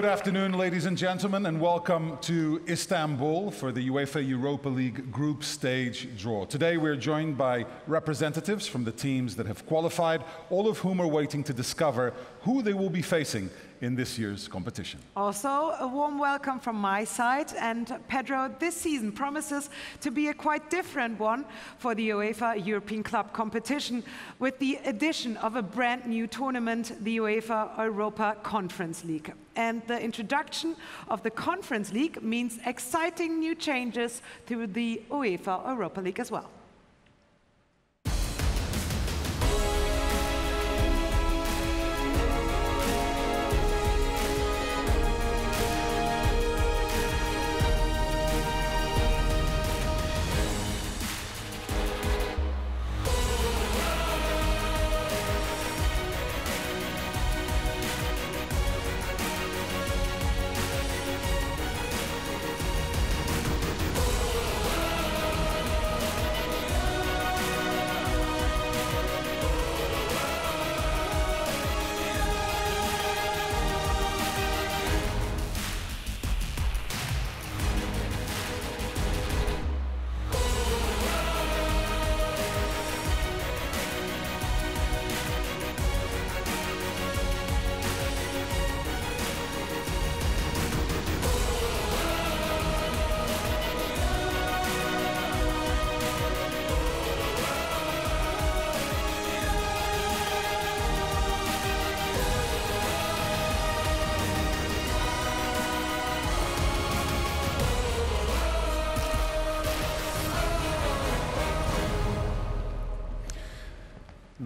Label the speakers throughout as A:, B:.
A: Good afternoon, ladies and gentlemen, and welcome to Istanbul for the UEFA Europa League group stage draw. Today we're joined by representatives from the teams that have qualified, all of whom are waiting to discover who they will be facing in this year's competition.
B: Also, a warm welcome from my side. And Pedro, this season promises to be a quite different one for the UEFA European Club competition with the addition of a brand new tournament, the UEFA Europa Conference League. And the introduction of the Conference League means exciting new changes to the UEFA Europa League as well.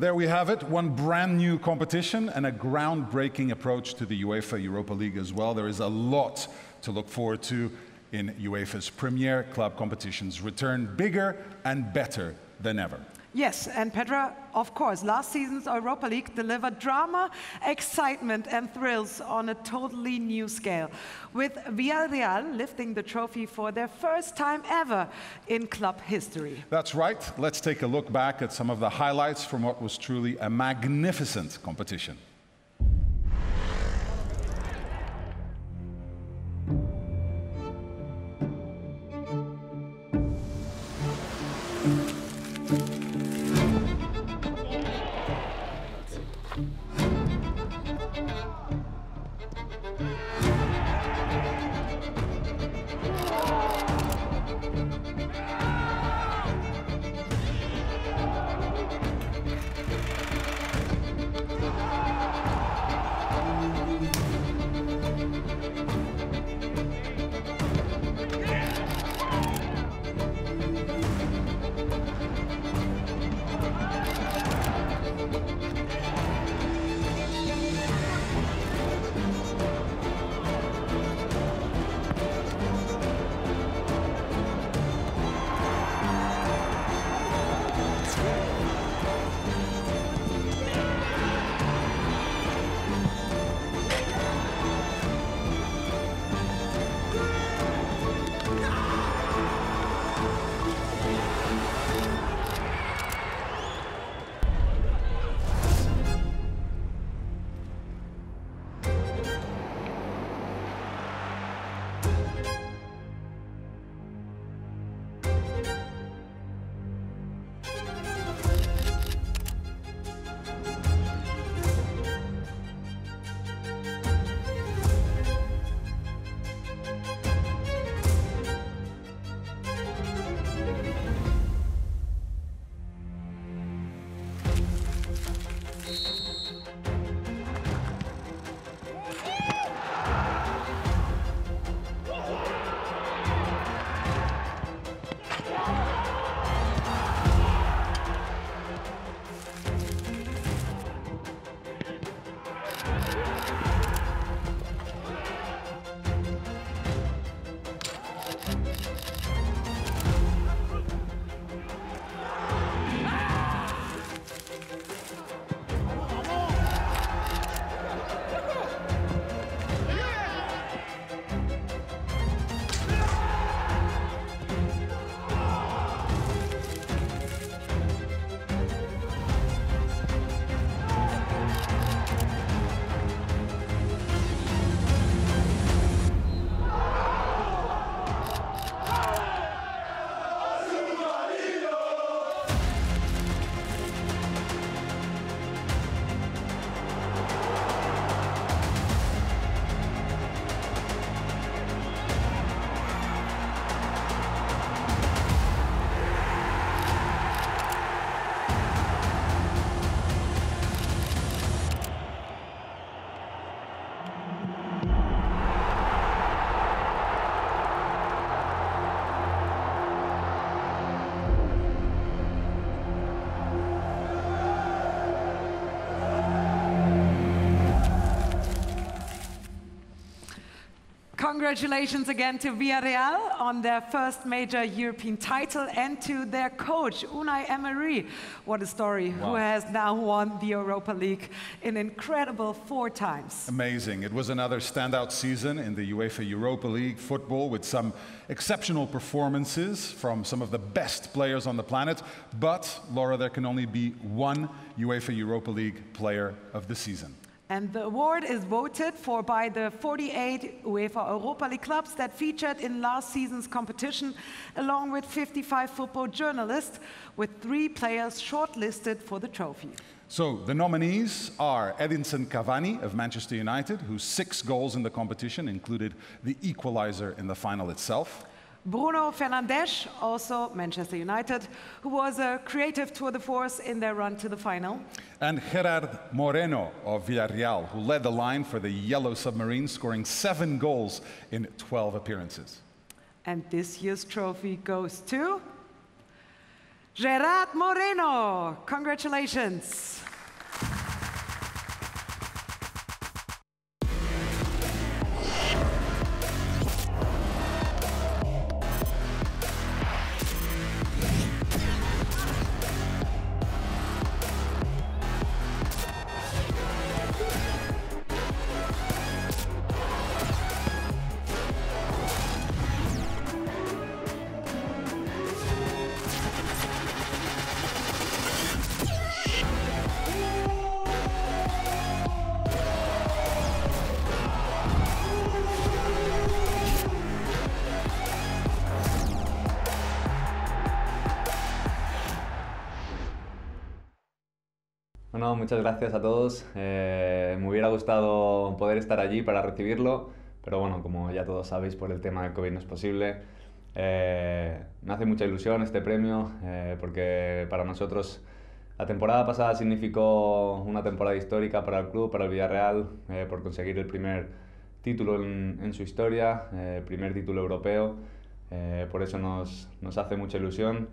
A: There we have it, one brand new competition and a groundbreaking approach to the UEFA Europa League as well. There is a lot to look forward to in UEFA's premier club competitions. Return bigger and better than ever.
B: Yes, and Petra, of course, last season's Europa League delivered drama, excitement, and thrills on a totally new scale, with Villarreal lifting the trophy for their first time ever in club history.
A: That's right. Let's take a look back at some of the highlights from what was truly a magnificent competition.
B: Congratulations again to Villarreal on their first major European title and to their coach, Unai Emery. What a story, wow. who has now won the Europa League in incredible four times.
A: Amazing. It was another standout season in the UEFA Europa League football with some exceptional performances from some of the best players on the planet. But, Laura, there can only be one UEFA Europa League player of the season.
B: And the award is voted for by the 48 UEFA Europa League clubs that featured in last season's competition, along with 55 football journalists, with three players shortlisted for the trophy.
A: So the nominees are Edinson Cavani of Manchester United, whose six goals in the competition included the equalizer in the final itself.
B: Bruno Fernandes, also Manchester United, who was a creative tour de force in their run to the final.
A: And Gerard Moreno of Villarreal, who led the line for the Yellow Submarine, scoring seven goals in 12 appearances.
B: And this year's trophy goes to Gerard Moreno. Congratulations.
C: Muchas gracias a todos. Eh, me hubiera gustado poder estar allí para recibirlo, pero bueno, como ya todos sabéis, por el tema del COVID no es posible. Eh, me hace mucha ilusión este premio, eh, porque para nosotros la temporada pasada significó una temporada histórica para el club, para el Villarreal, por conseguir el primer título en, en su historia, el primer título europeo. por eso nos, nos hace mucha ilusión.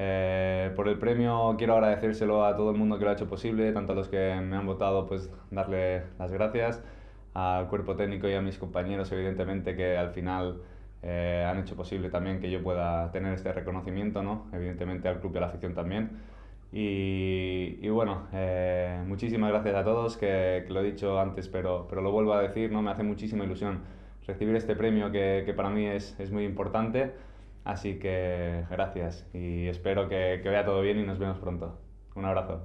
C: Eh, por el premio quiero agradecérselo a todo el mundo que lo ha hecho posible, tanto a los que me han votado, pues darle las gracias, al cuerpo técnico y a mis compañeros, evidentemente, que al final eh, han hecho posible también que yo pueda tener este reconocimiento, ¿no? evidentemente al club y a la afición también. Y, y bueno, eh, muchísimas gracias a todos, que, que, lo he dicho antes, pero, pero lo vuelvo a decir, ¿no? me hace muchísima ilusión recibir este premio que, que para mí es, es muy importante. Así que gracias y espero que, que vaya todo bien y nos vemos pronto. Un abrazo.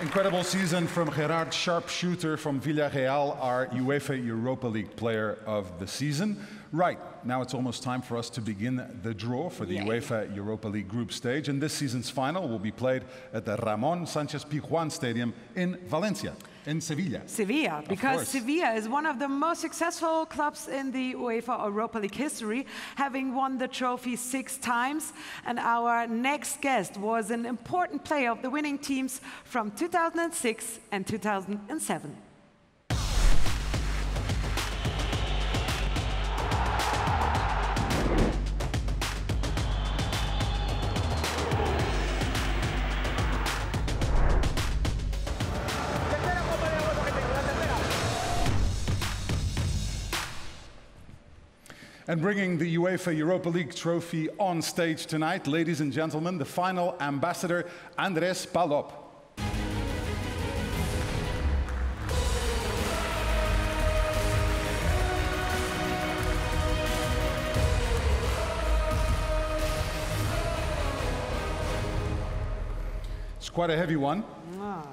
A: Incredible season from Gerard Sharpshooter from Villarreal, our UEFA Europa League player of the season. Right, now it's almost time for us to begin the draw for the Yay. UEFA Europa League group stage. And this season's final will be played at the Ramon Sanchez Pizjuan Stadium in Valencia. In Sevilla.
B: Sevilla, because Sevilla is one of the most successful clubs in the UEFA Europa League history, having won the trophy six times. And our next guest was an important player of the winning teams from 2006 and 2007.
A: And bringing the UEFA Europa League trophy on stage tonight, ladies and gentlemen, the final ambassador, Andres Palop. It's quite a heavy one.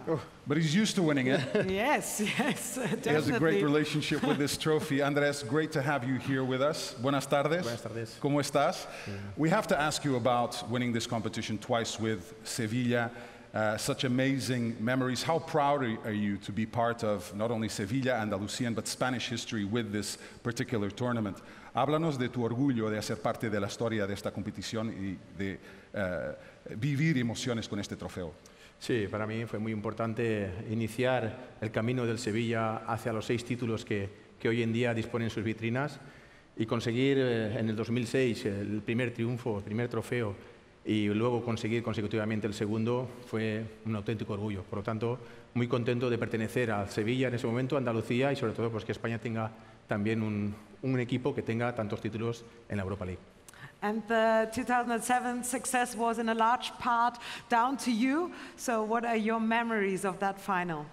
A: Oh, but he's used to winning it.
B: yes, yes, definitely.
A: He has a great relationship with this trophy. Andres, great to have you here with us. Buenas tardes.
D: Buenas tardes.
A: ¿Cómo estás? Yeah. We have to ask you about winning this competition twice with Sevilla. Uh, such amazing memories. How proud are you to be part of not only Sevilla, and Andalusian, but Spanish history with this particular tournament? Háblanos de tu orgullo de hacer parte de la historia de esta competición y de uh, vivir emociones con este trofeo.
D: Sí, para mí fue muy importante iniciar el camino del Sevilla hacia los seis títulos que, que hoy en día disponen sus vitrinas y conseguir eh, en el 2006 el primer triunfo, el primer trofeo y luego conseguir consecutivamente el segundo fue un auténtico orgullo. Por lo tanto, muy contento de pertenecer a Sevilla en ese momento, a Andalucía y sobre todo pues, que España tenga también un, un equipo que tenga tantos títulos en la Europa League.
B: And the 2007 success was in a large part down to you. So, what are your memories of that final?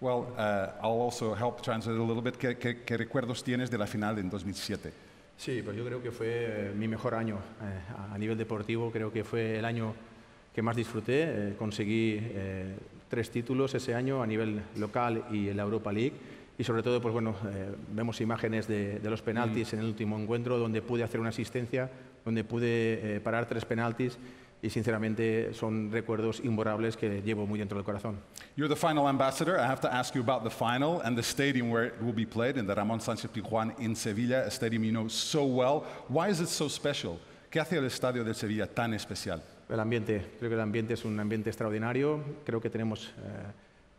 A: Well, uh, I'll also help translate a little bit. ¿Qué, qué, qué recuerdos tienes de la final en 2007?
D: Sí, pues yo creo que fue eh, mi mejor año eh, a nivel deportivo. Creo que fue el año que más disfruté. Eh, conseguí eh, tres títulos ese año a nivel local y en la Europa League. Y sobre todo, pues bueno, eh, vemos imágenes de, de los penaltis en el último encuentro, donde pude hacer una asistencia, donde pude eh, parar tres penaltis. Y sinceramente son recuerdos imborrables que llevo muy dentro del corazón.
A: You're the final ambassador. I have to ask you about the final and the stadium where it will be played in the Ramón Sánchez Pizjuán in Sevilla, a stadium you know so well. Why is it so special? ¿Qué hace el estadio de Sevilla tan especial?
D: El ambiente, creo que el ambiente es un ambiente extraordinario. Creo que tenemos eh,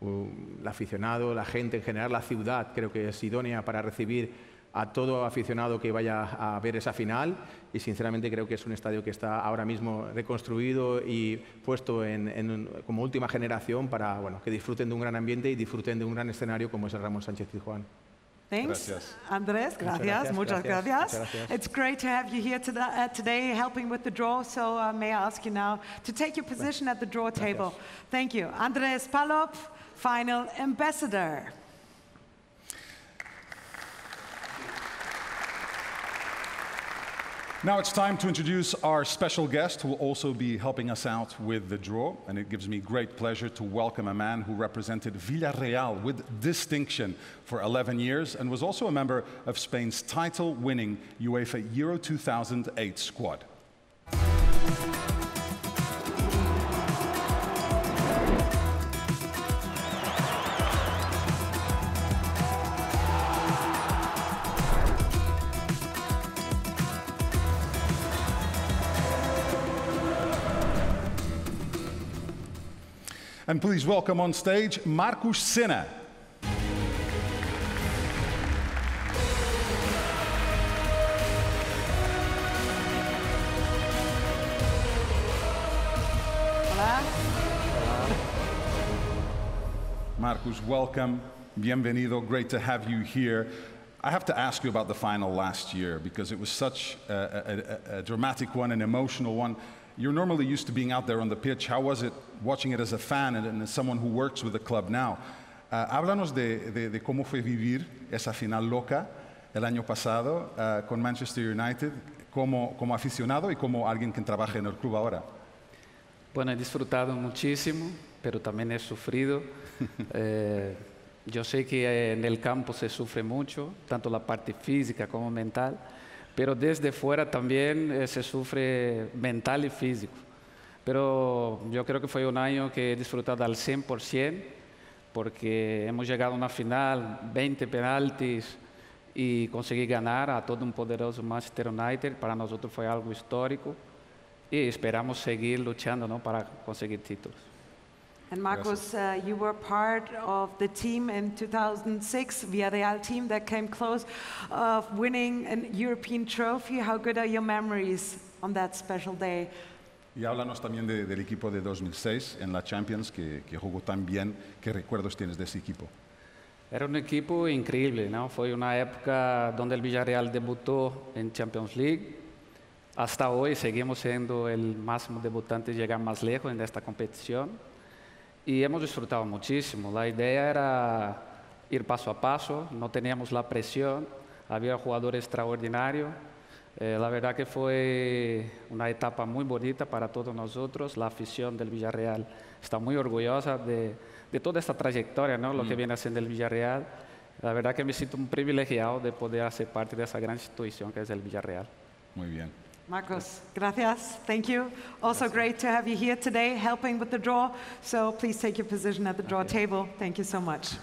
D: el aficionado, la gente en general, la ciudad, creo que es idónea para recibir a todo aficionado que vaya a ver esa final. Y sinceramente creo que es un estadio que está ahora mismo reconstruido y puesto en, en como última generación para bueno, que disfruten de un gran ambiente y disfruten de un gran escenario como es el Ramón Sánchez Pizjuán.
B: Thanks.
A: Gracias.
B: Andres, gracias.
D: gracias,
B: Muchas
D: gracias,
B: gracias.
D: muchas gracias.
B: It's great to have you here to uh, today helping with the draw. So, uh, may I ask you now to take your position at the draw table? Thank you. Andres Palop, final ambassador.
A: Now it's time to introduce our special guest who will also be helping us out with the draw. And it gives me great pleasure to welcome a man who represented Villarreal with distinction for 11 years and was also a member of Spain's title winning UEFA Euro 2008 squad. And please welcome on stage Marcos
B: Senna.
A: Marcos, welcome. Bienvenido. Great to have you here. I have to ask you about the final last year because it was such a, a- a- a dramatic one, an emotional one. You're normally used to being out there on the pitch. How was it watching it as a fan and, and as someone who works with the club now? Uh, háblanos de, de- de cómo fue vivir esa final loca el año pasado uh, con Manchester United como, como aficionado y como alguien que trabaja en el club ahora.
E: Bueno, he disfrutado muchísimo, pero también he sufrido. Eh, yo sé que en el campo se sufre mucho, tanto la parte física como mental, pero desde fuera también eh, se sufre mental y físico. Pero yo creo que fue un año que he disfrutado al 100%, porque hemos llegado a una final, 20 penaltis y conseguí ganar a todo un poderoso Manchester United. Para nosotros fue algo histórico y esperamos seguir luchando ¿no? para conseguir títulos.
B: And Marcus, uh, you were part of the team in 2006, Villarreal team that came close of winning an European trophy. How good are your memories on that special day?
A: Y háblanos también de- del equipo de 2006 en la Champions, que, que jugó tan bien. ¿Qué recuerdos tienes de ese equipo?
E: Era un equipo increíble, ¿no? Fue una época donde el Villarreal debutó en Champions League. Hasta hoy seguimos siendo el máximo debutante y llegar más lejos en esta competición. Y hemos disfrutado muchísimo. La idea era ir paso a paso, no teníamos la presión, había jugadores extraordinarios. Eh, la verdad que fue una etapa muy bonita para todos nosotros. La afición del Villarreal está muy orgullosa de, de toda esta trayectoria, ¿no? lo que viene haciendo el Villarreal. La verdad que me siento un privilegiado de poder hacer parte de esa gran institución que es el Villarreal.
A: Muy bien.
B: Marcos, gracias. Thank you. Also great to have you here today helping with the draw. So please take your position at the draw table. Thank you so much.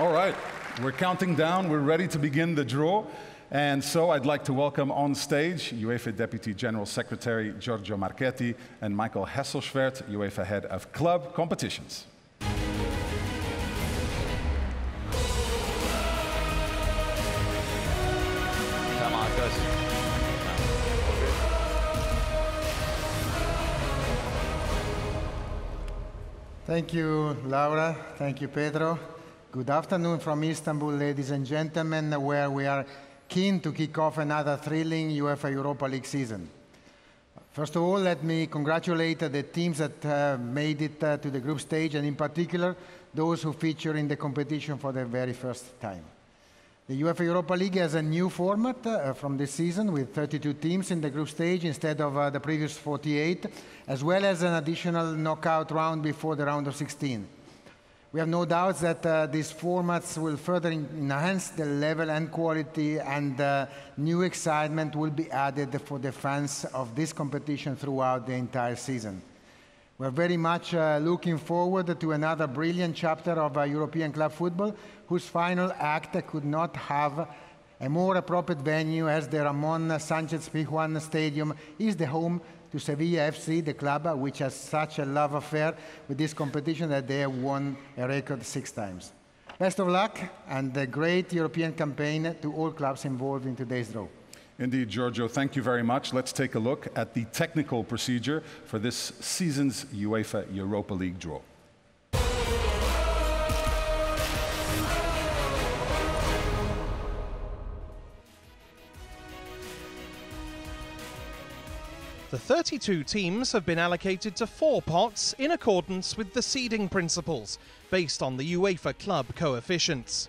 A: All right, we're counting down. We're ready to begin the draw. And so I'd like to welcome on stage UEFA Deputy General Secretary Giorgio Marchetti and Michael Heselschwerdt, UEFA Head of Club Competitions.
F: Thank you, Laura. Thank you, Pedro. Good afternoon from Istanbul, ladies and gentlemen, where we are keen to kick off another thrilling UEFA Europa League season. First of all, let me congratulate the teams that uh, made it uh, to the group stage, and in particular, those who feature in the competition for the very first time. The UEFA Europa League has a new format uh, from this season with 32 teams in the group stage instead of uh, the previous 48, as well as an additional knockout round before the round of 16. We have no doubts that uh, these formats will further enhance the level and quality, and uh, new excitement will be added for the fans of this competition throughout the entire season. We're very much uh, looking forward to another brilliant chapter of uh, European club football, whose final act could not have a more appropriate venue as the Ramon Sanchez Pizjuan Stadium is the home to Sevilla FC, the club which has such a love affair with this competition that they have won a record six times. Best of luck and a great European campaign to all clubs involved in today's draw.
A: Indeed, Giorgio, thank you very much. Let's take a look at the technical procedure for this season's UEFA Europa League draw.
G: The 32 teams have been allocated to four pots in accordance with the seeding principles, based on the UEFA club coefficients.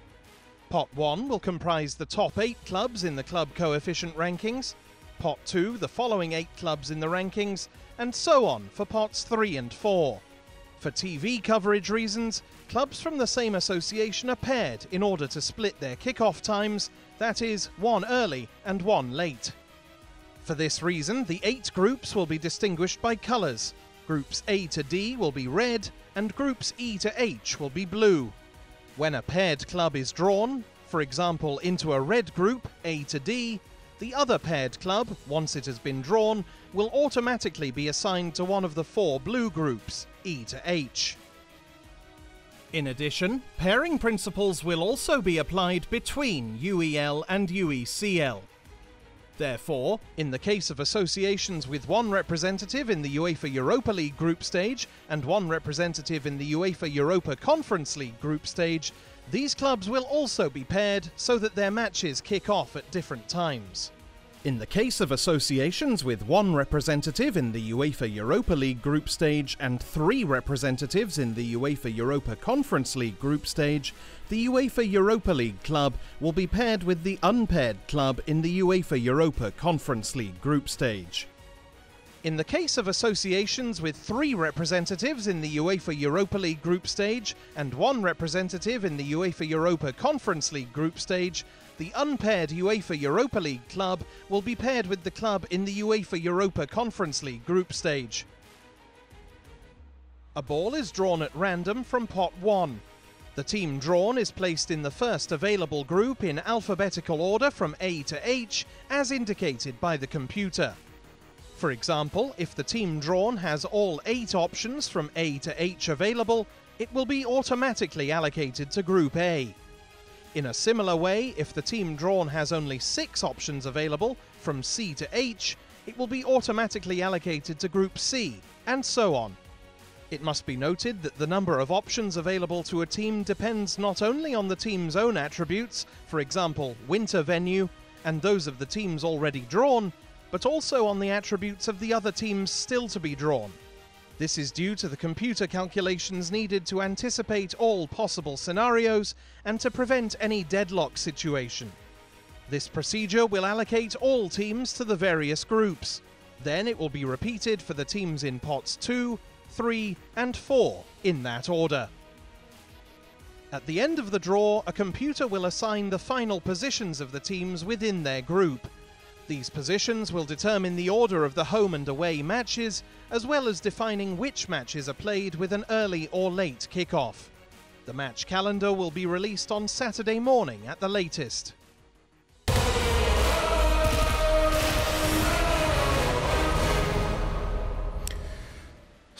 G: Pot 1 will comprise the top 8 clubs in the club coefficient rankings, Pot 2 the following 8 clubs in the rankings, and so on for Pots 3 and 4. For TV coverage reasons, clubs from the same association are paired in order to split their kick-off times, that is, one early and one late. For this reason, the eight groups will be distinguished by colours. Groups A to D will be red, and groups E to H will be blue. When a paired club is drawn, for example into a red group, A to D, the other paired club, once it has been drawn, will automatically be assigned to one of the four blue groups, E to H. In addition, pairing principles will also be applied between UEL and UECL. Therefore, in the case of associations with one representative in the UEFA Europa League group stage and one representative in the UEFA Europa Conference League group stage, these clubs will also be paired so that their matches kick off at different times. In the case of associations with one representative in the UEFA Europa League group stage and three representatives in the UEFA Europa Conference League group stage, the UEFA Europa League club will be paired with the unpaired club in the UEFA Europa Conference League group stage. In the case of associations with three representatives in the UEFA Europa League group stage and one representative in the UEFA Europa Conference League group stage, the unpaired UEFA Europa League club will be paired with the club in the UEFA Europa Conference League group stage. A ball is drawn at random from pot 1. The team drawn is placed in the first available group in alphabetical order from A to H, as indicated by the computer. For example, if the team drawn has all eight options from A to H available, it will be automatically allocated to Group A. In a similar way, if the team drawn has only six options available, from C to H, it will be automatically allocated to Group C, and so on. It must be noted that the number of options available to a team depends not only on the team's own attributes, for example, winter venue, and those of the teams already drawn, but also on the attributes of the other teams still to be drawn. This is due to the computer calculations needed to anticipate all possible scenarios and to prevent any deadlock situation. This procedure will allocate all teams to the various groups. Then it will be repeated for the teams in pots 2, 3, and 4 in that order. At the end of the draw, a computer will assign the final positions of the teams within their group. These positions will determine the order of the home and away matches, as well as defining which matches are played with an early or late kick-off. The match calendar will be released on Saturday morning at the latest.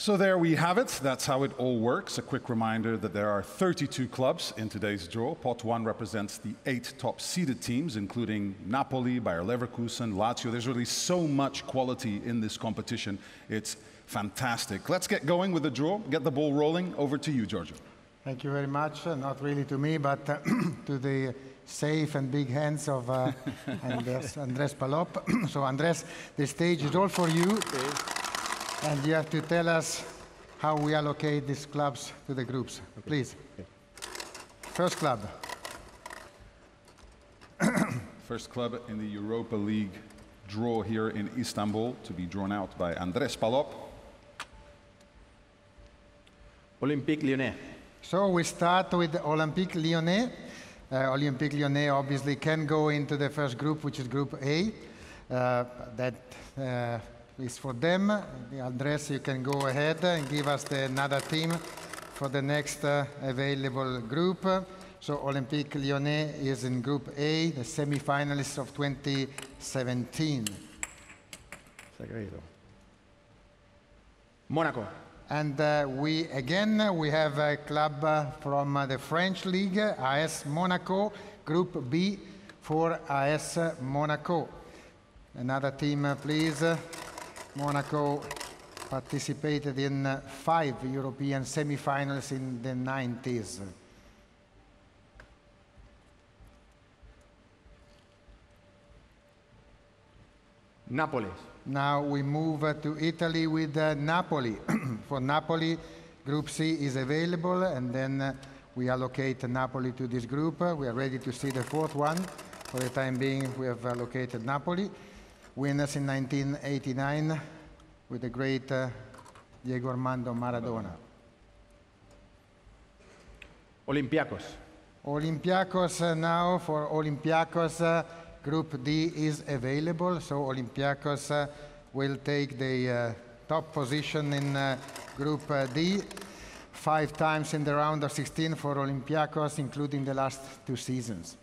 A: So there we have it. That's how it all works. A quick reminder that there are 32 clubs in today's draw. Pot 1 represents the eight top seeded teams, including Napoli, Bayer Leverkusen, Lazio. There's really so much quality in this competition. It's fantastic. Let's get going with the draw. Get the ball rolling. Over to you, Giorgio.
F: Thank you very much. Uh, not really to me, but uh, to the safe and big hands of uh, Andres, Andres Palop. so, Andres, the stage is all for you. And you have to tell us how we allocate these clubs to the groups. Okay. Please. Okay. First club.
A: First club in the Europa League draw here in Istanbul to be drawn out by Andres Palop.
D: Olympique Lyonnais.
F: So we start with Olympique Lyonnais. Uh, Olympique Lyonnais obviously can go into the first group, which is Group A. Uh, that uh, is for them. Andres, you can go ahead and give us the, another team for the next uh, available group. So Olympique Lyonnais is in Group A, the semi-finalists of 2017.
D: Monaco.
F: And uh, we again we have a club uh, from uh, the French league, AS Monaco, Group B for AS Monaco. Another team, uh, please. Monaco participated in five European semi-finals in the 90s.
D: Napoli.
F: Now we move uh, to Italy with uh, Napoli. For Napoli, Group C is available, and then uh, we allocate Napoli to this group. we are ready to see the fourth one. For the time being, we have allocated Napoli. Winners in 1989 with the great uh, Diego Armando Maradona.
D: Olympiacos.
F: Olympiacos uh, now for Olympiacos uh, Group D is available, so Olympiacos uh, will take the uh, top position in uh, Group uh, D. Five times in the round of 16 for Olympiacos, including the last two seasons.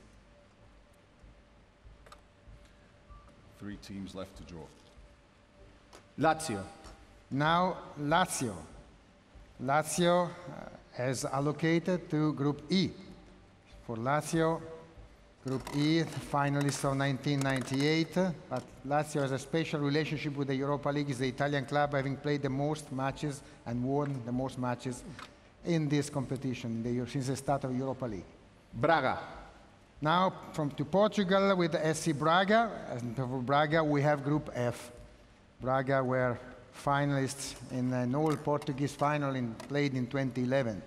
A: Three teams left to draw.
D: Lazio.
F: Now Lazio. Lazio uh, has allocated to Group E. For Lazio, Group E, finalists of 1998, but Lazio has a special relationship with the Europa League. It's the Italian club having played the most matches and won the most matches in this competition the, since the start of Europa League.
D: Braga.
F: Now from to Portugal with SC Braga. And for Braga we have Group F. Braga were finalists in an all Portuguese final in, played in 2011.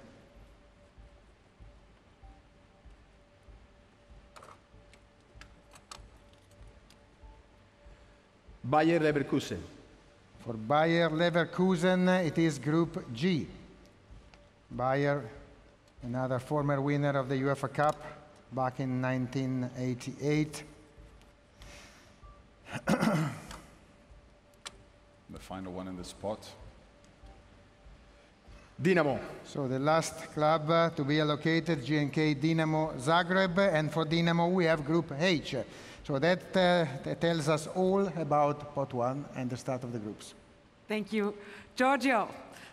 D: Bayer Leverkusen.
F: For Bayer Leverkusen, it is Group G. Bayer, another former winner of the UEFA Cup back in 1988.
A: the final one in the spot.
D: Dinamo.
F: So the last club uh, to be allocated, GNK Dinamo Zagreb, and for Dinamo we have Group H. So that, uh, that tells us all about pot one and the start of the groups.
B: Thank you, Giorgio.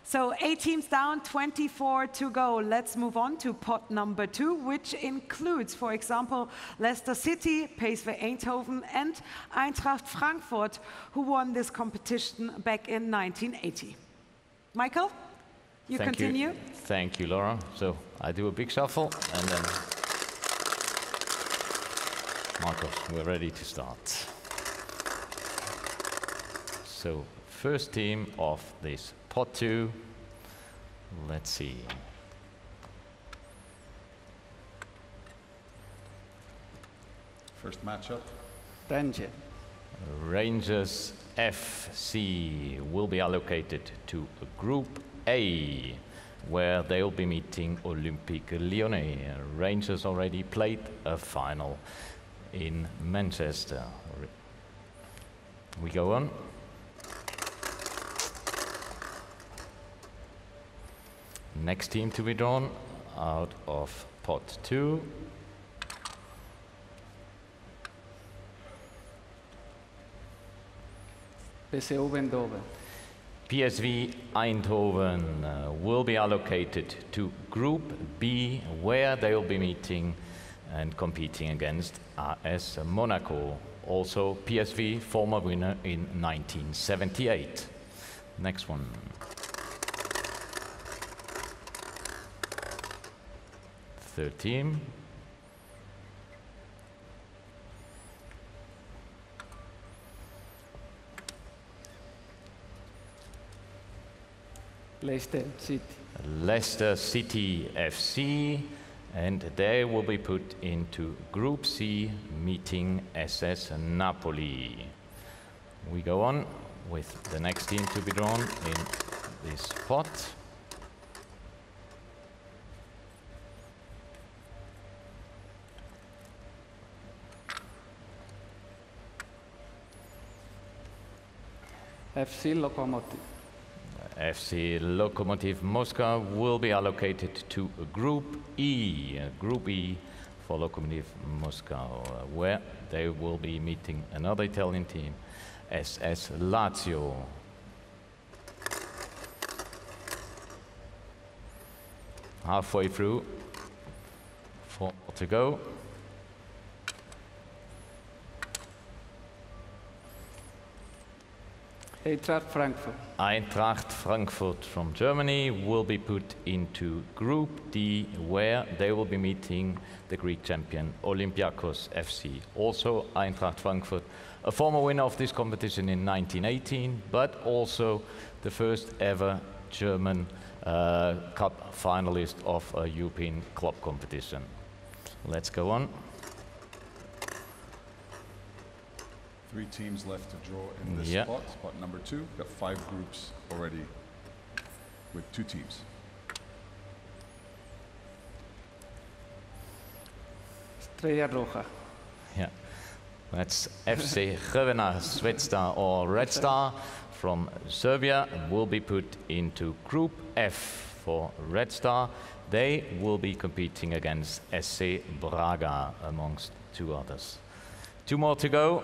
B: So eight teams down, 24 to go. Let's move on to pot number two, which includes, for example, Leicester City, PSV Eindhoven, and Eintracht Frankfurt, who won this competition back in 1980. Michael, you
H: Thank
B: continue.
H: You. Thank you, Laura. So I do a big shuffle, and then Marcos, we're ready to start. So first team of this pot two. Let's see.
A: First matchup.
E: Rangers.
H: Rangers FC will be allocated to Group A, where they'll be meeting Olympique Lyonnais. Rangers already played a final in Manchester. We go on. Next team to be drawn out of pot two.
E: PSV Eindhoven.
H: PSV Eindhoven uh, will be allocated to Group B, where they will be meeting and competing against AS Monaco. Also, PSV, former winner in 1978. Next one. Third team.
E: Leicester City.
H: Leicester City FC, and they will be put into Group C, meeting SS Napoli. We go on with the next team to be drawn in this pot.
E: FC Lokomotiv.
H: FC Lokomotiv Moscow will be allocated to Group E, uh, Group E for Lokomotiv Moscow, uh, where they will be meeting another Italian team, SS Lazio. Halfway through, four to go.
E: Eintracht Frankfurt.
H: Eintracht Frankfurt from Germany will be put into Group D, where they will be meeting the Greek champion Olympiakos FC. Also, Eintracht Frankfurt, a former winner of this competition in 1918, but also the first ever German uh, Cup finalist of a European club competition. Let's go on.
A: Three teams left to draw in this
H: Yeah.
A: spot. Spot number two. We've Got five groups already with two teams.
E: Estrella Roja.
H: Yeah. That's FC Crvena Zvezda or Red Star from Serbia will be put into Group F for Red Star. They will be competing against SC Braga amongst two others. Two more to go.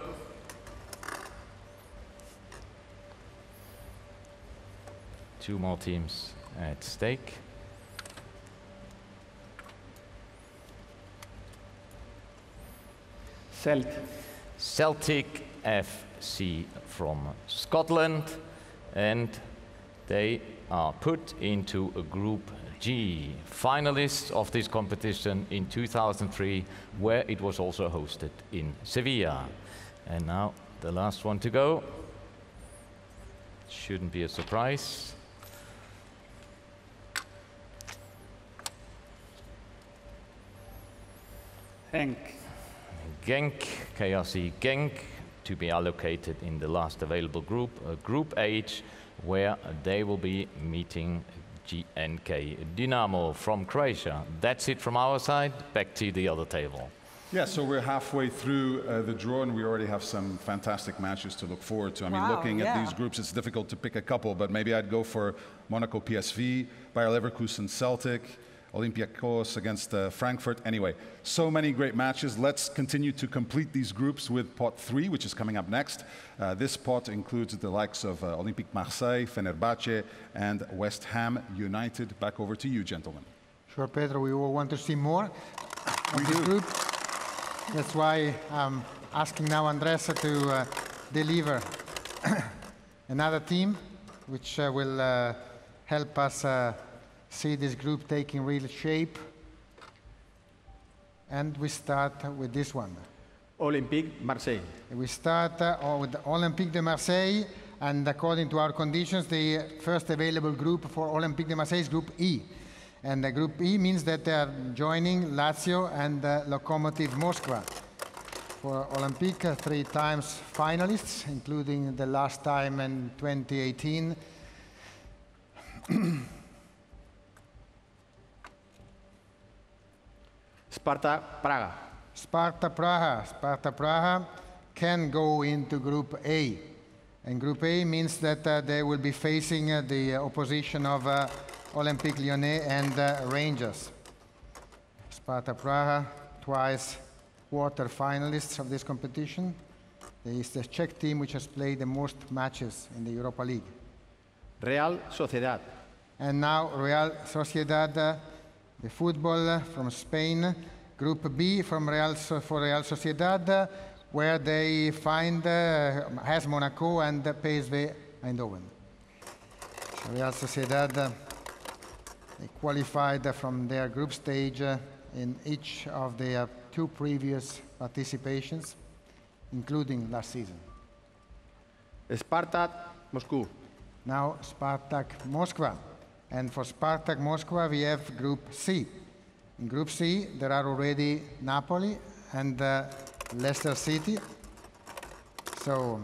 H: Two more teams at stake.
E: Celtic.
H: Celtic FC from Scotland, and they are put into a Group G, finalists of this competition in 2003, where it was also hosted in Sevilla. And now the last one to go. Shouldn't be a surprise.
E: Henk.
H: Genk, KRC Genk, to be allocated in the last available group, uh, Group H, where they will be meeting GNK Dinamo from Croatia. That's it from our side. Back to the other table.
A: Yeah, so we're halfway through uh, the draw, and we already have some fantastic matches to look forward to. I mean,
B: Wow,
A: looking at these groups, it's difficult to pick a couple, but maybe I'd go for Monaco PSV, Bayer Leverkusen Celtic, Olympiacos against uh, Frankfurt. Anyway, so many great matches. Let's continue to complete these groups with pot three, which is coming up next. Uh, this pot includes the likes of uh, Olympique Marseille, Fenerbahce, and West Ham United. Back over to you, gentlemen.
F: Sure, Pedro, we all want to see more of this group. That's why I'm asking now Andressa to uh, deliver another team, which uh, will uh, help us uh, see this group taking real shape. And we start with this one.
D: Olympique Marseille.
F: We start uh, with Olympique de Marseille, and according to our conditions, the first available group for Olympique de Marseille is Group E. And the Group E means that they are joining Lazio and uh, Lokomotiv Moscow. For Olympique, uh, three times finalists, including the last time in 2018.
D: Sparta Praga.
F: Sparta Praha. Sparta Praha can go into Group A. And Group A means that uh, they will be facing uh, the opposition of uh, Olympique Lyonnais and uh, Rangers. Sparta Praha, twice quarter finalists of this competition. There is the Czech team which has played the most matches in the Europa League.
D: Real Sociedad.
F: And now Real Sociedad, uh, the football from Spain, Group B from Real for Real Sociedad, uh, where they find uh, has Monaco and PSV Eindhoven. So Real Sociedad uh, they qualified from their group stage uh, in each of their two previous participations, including last season.
D: Spartak Moscow.
F: Now Spartak Moscow. And for Spartak Moscow, we have Group C. In Group C, there are already Napoli and uh, Leicester City. So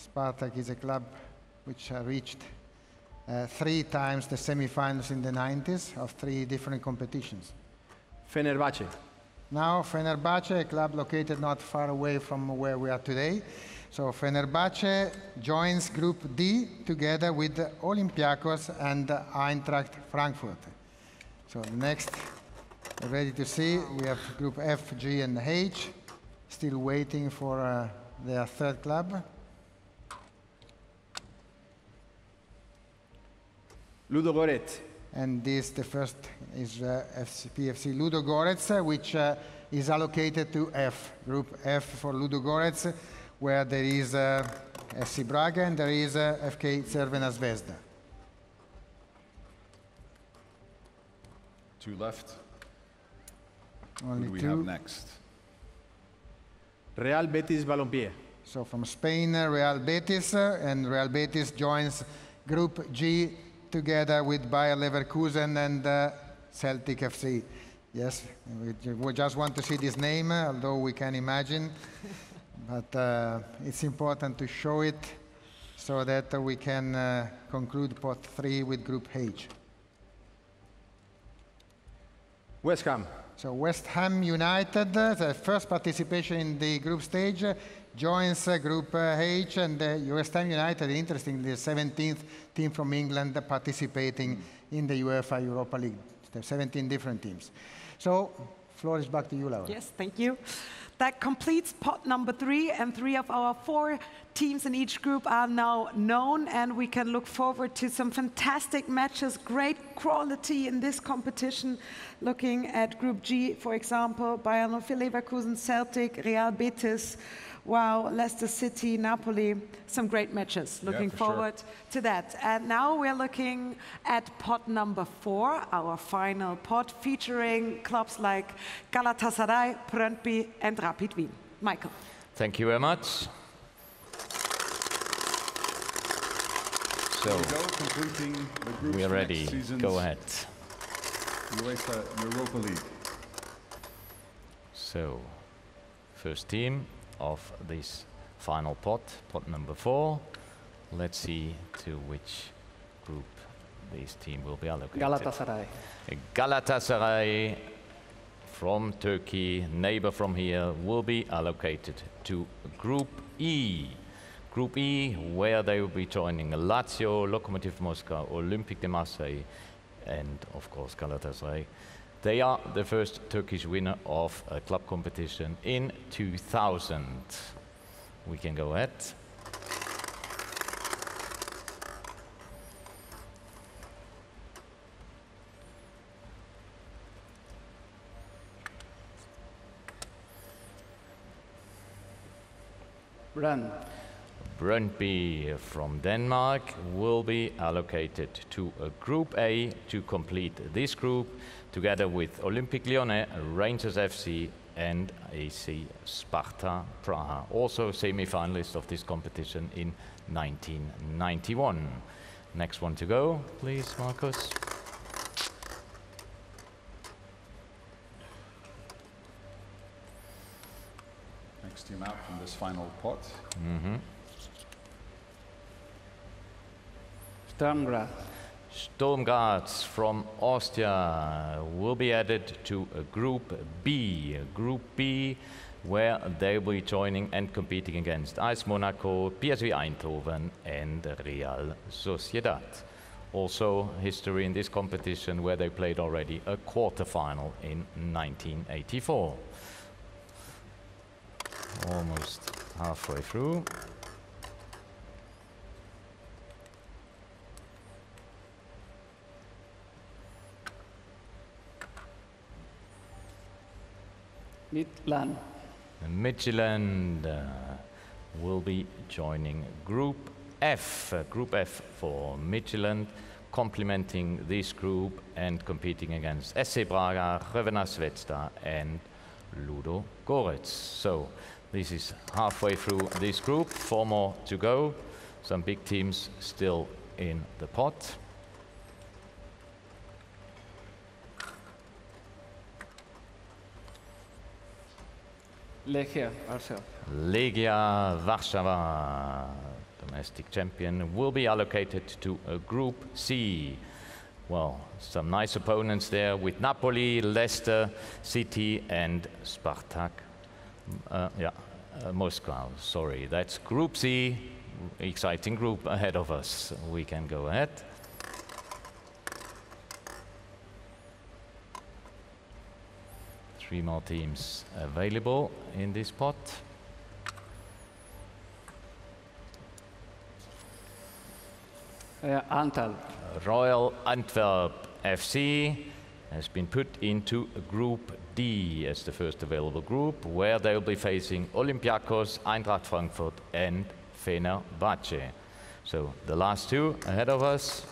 F: Spartak is a club which reached uh, three times the semifinals in the 90s of three different competitions.
D: Fenerbahce.
F: Now Fenerbahce, a club located not far away from where we are today. So Fenerbahce joins Group D together with Olympiacos and Eintracht Frankfurt. So next, ready to see, we have Group F, G, and H, still waiting for uh, their third club.
D: Ludogorets.
F: And this, the first is uh, FC, PFC Ludogorets, uh, which uh, is allocated to F, Group F for Ludo Ludogorets, where there is uh, FC Braga and there is uh, FK Crvena Zvezda.
A: Two left.
F: Only
A: Who do we
F: two.
A: have next?
D: Real Betis Balompié.
F: So from Spain, uh, Real Betis, uh, and Real Betis joins Group G together with Bayer Leverkusen and uh, Celtic FC. Yes, we, we just want to see this name, uh, although we can imagine. but uh, it's important to show it so that we can uh, conclude pot three with Group H.
D: West Ham.
F: So West Ham United, uh, the first participation in the group stage, uh, joins uh, Group uh, H, and uh, West Ham United, interesting, the 17th team from England participating in the UEFA Europa League. There are 17 different teams. So, floor is back to you, Laura.
B: Yes, thank you. That completes pot number three, and three of our four teams in each group are now known, and we can look forward to some fantastic matches, great quality in this competition. Looking at Group G, for example, Bayer Leverkusen, Celtic, Real Betis, wow, Leicester City, Napoli, some great matches.
A: Yeah,
B: Looking
A: sure.
B: forward to that. And now we're looking at pot number four, our final pot, featuring clubs like Galatasaray, Brøndby, and Rapid Wien. Michael.
H: Thank you very much. So
A: we go, completing the groups
H: we are ready. Go ahead.
A: UEFA Europa League.
H: So, first team of this final pot, pot number four. Let's see to which group this team will be allocated.
E: Galatasaray.
H: Galatasaray from Turkey, neighbor from here, will be allocated to Group E. Group E, where they will be joining Lazio, Lokomotiv Moscow, Olympique de Marseille, and of course Galatasaray. They are the first Turkish winner of a club competition in 2000. We can go ahead.
E: Run.
H: Brøndby from Denmark will be allocated to a Group A to complete this group, together with Olympique Lyonnais, Rangers FC, and AC Sparta Praha, also semi-finalist of this competition in 1991. Next one to go, please, Marcos.
A: Next team out from this final pot.
E: Sturm Graz.
H: Sturm Graz from Austria will be added to Group B. Group B, where they will be joining and competing against AS Monaco, PSV Eindhoven, and Real Sociedad. Also, history in this competition where they played already a quarter-final in 1984. Almost halfway through.
E: Midland.
H: Midtjylland uh, will be joining Group F. Uh, group F for Midtjylland, complementing this group and competing against SC Braga, Crvena Zvezda and Ludo Goretz. So this is halfway through this group, four more to go. Some big teams still in the pot.
E: Legia Warsaw.
H: Legia domestic champion, will be allocated to a Group C. Well, some nice opponents there with Napoli, Leicester, City, and Spartak. Uh, yeah, uh, Moscow. Sorry, that's Group C. Exciting group ahead of us. We can go ahead. Three more teams available in this pot.
E: Uh, Antal.
H: Royal Antwerp FC has been put into Group D as the first available group, where they'll be facing Olympiacos, Eintracht Frankfurt, and Fenerbahce. So the last two ahead of us.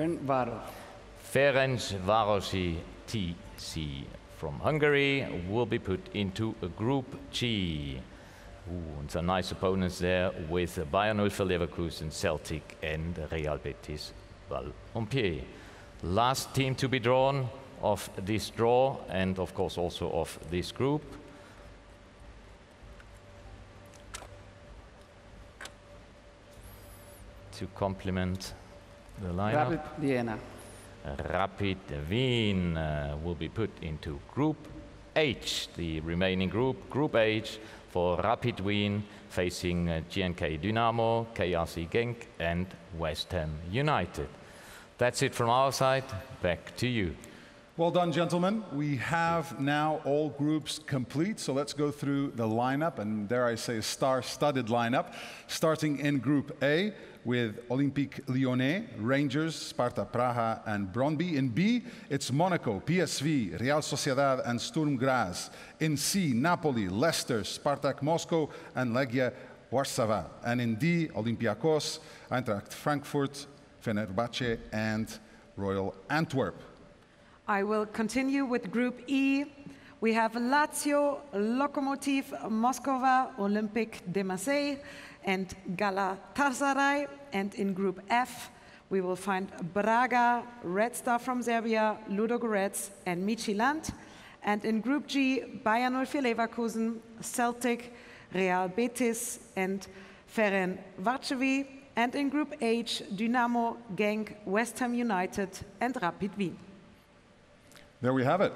E: Ferencváros.
H: Ferencvárosi TC from Hungary will be put into a Group G. Ooh, and some nice opponents there with Bayer 04 Leverkusen, Celtic and Real Betis Balompié. Last team to be drawn of this draw and of course also of this group. To complement the lineup.
E: Rapid Vienna.
H: Rapid Wien uh, will be put into Group H, the remaining group, Group H for Rapid Wien facing uh, GNK Dinamo, KRC Genk and West Ham United. That's it from our side. Back to you.
A: Well done, gentlemen. We have now all groups complete, so let's go through the lineup, and dare I say, star-studded lineup. Starting in Group A with Olympique Lyonnais, Rangers, Sparta Praha, and Brøndby. In B, it's Monaco, PSV, Real Sociedad, and Sturm Graz. In C, Napoli, Leicester, Spartak Moscow, and Legia Warsaw. And in D, Olympiacos, Eintracht Frankfurt, Fenerbahce, and Royal Antwerp.
B: I will continue with Group E. We have Lazio, Lokomotiv Moskova, Olympique de Marseille, and Galatasaray. And in Group F, we will find Braga, Red Star from Serbia, Ludogorets, and Midtjylland. And in Group G, Bayer 04 Leverkusen, Celtic, Real Betis, and Ferenc Varsovie. And in Group H, Dinamo, Genk, West Ham United, and Rapid Wien.
A: There we have it.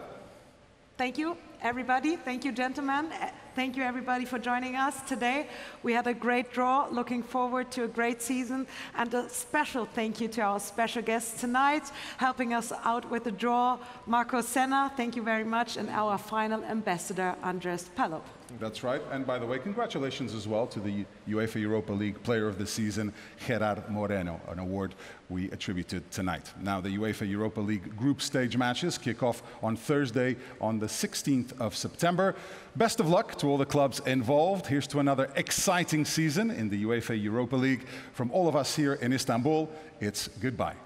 B: Thank you, everybody. Thank you, gentlemen. Thank you, everybody, for joining us today. We had a great draw. Looking forward to a great season. And a special thank you to our special guests tonight, helping us out with the draw, Marco Senna. Thank you very much. And our final ambassador, Andres Palop.
A: That's right. And by the way, congratulations as well to the UEFA Europa League Player of the Season, Gerard Moreno, an award we attributed tonight. Now, the UEFA Europa League group stage matches kick off on Thursday on the 16th of September. Best of luck to all the clubs involved. Here's to another exciting season in the UEFA Europa League. From all of us here in Istanbul, it's goodbye.